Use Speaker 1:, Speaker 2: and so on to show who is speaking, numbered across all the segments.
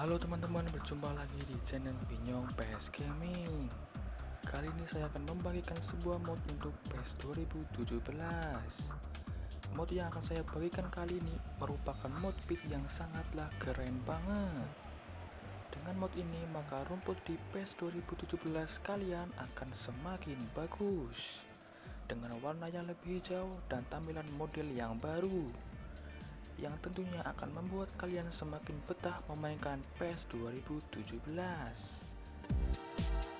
Speaker 1: Halo teman-teman, berjumpa lagi di channel Binyong PS Gaming. Kali ini saya akan membagikan sebuah mod untuk PS 2017. Mod yang akan saya bagikan kali ini merupakan mod pit yang sangatlah keren banget. Dengan mod ini, maka rumput di PS 2017 kalian akan semakin bagus. Dengan warna yang lebih hijau dan tampilan model yang baru yang tentunya akan membuat kalian semakin betah memainkan PES 2017.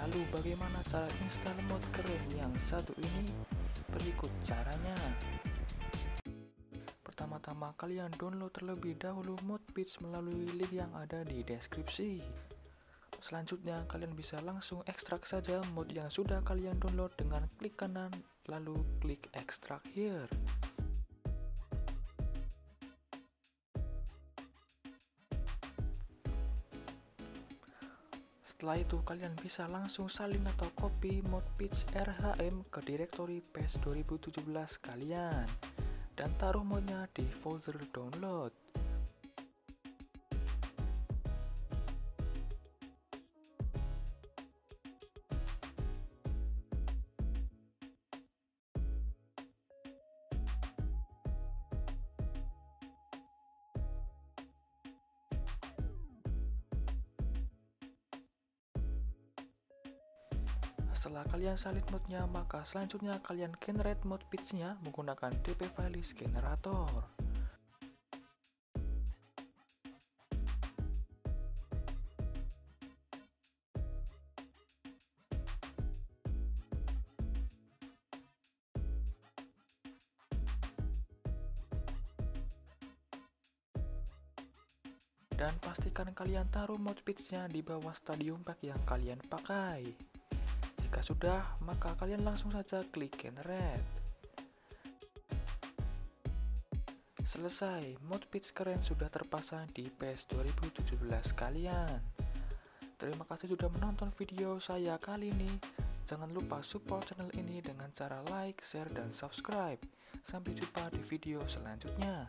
Speaker 1: Lalu bagaimana cara install mod keren yang satu ini? Berikut caranya. Pertama-tama kalian download terlebih dahulu mod pitch melalui link yang ada di deskripsi. Selanjutnya kalian bisa langsung ekstrak saja mod yang sudah kalian download dengan klik kanan lalu klik extract here. Setelah itu kalian bisa langsung salin atau copy mod pitch RHM ke direktori PES 2017 kalian dan taruh modnya di folder download. Setelah kalian salin mode-nya, maka selanjutnya kalian generate mode pitch-nya menggunakan DP Files Generator. Dan pastikan kalian taruh mode pitch-nya di bawah stadium pack yang kalian pakai. Jika sudah, maka kalian langsung saja klik generate. Selesai, mod pitch keren sudah terpasang di PES 2017 kalian. Terima kasih sudah menonton video saya kali ini. Jangan lupa support channel ini dengan cara like, share, dan subscribe. Sampai jumpa di video selanjutnya.